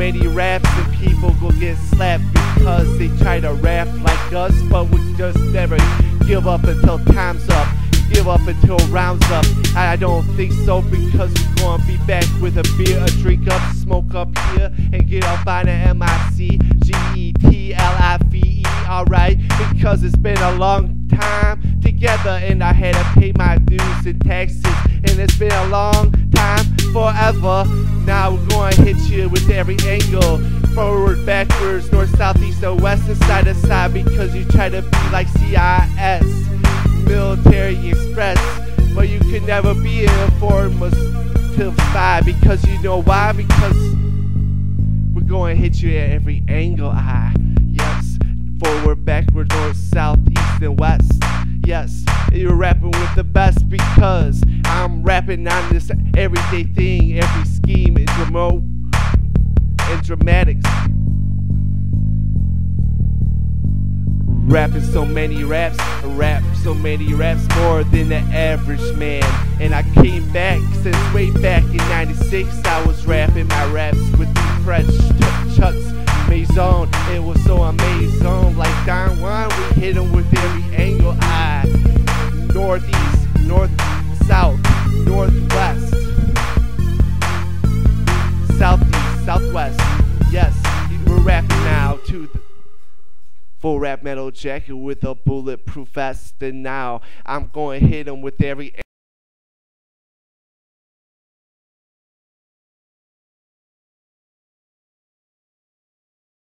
many raps and people will get slapped because they try to rap like us, but we just never give up until time's up. Give up until rounds up. I don't think so because we're gonna be back with a beer, a drink up, smoke up here, and get up on the M I C G E T L I V E. Alright, because it's been a long time together, and I had to pay my dues and taxes, and it's been a long forever. Now we're gonna hit you with every angle. Forward, backwards, north, south, east, and west, and side to side because you try to be like CIS, Military Express. But you can never be in an informative spy because you know why? Because we're gonna hit you at every angle. I, yes, forward, backward, north, south, east, and west. Yes, you're rapping with the best because I'm rapping on this everyday thing, every scheme is remote and dramatics. Rapping so many raps, rap so many raps more than the average man. And I came back since way back in 96. I was rapping my raps with the fresh chucks. Maison, it was so amazing. Like Don Juan, we hit him with every angle. I northeast, north, metal jacket with a bulletproof vest. And now I'm going to hit him with every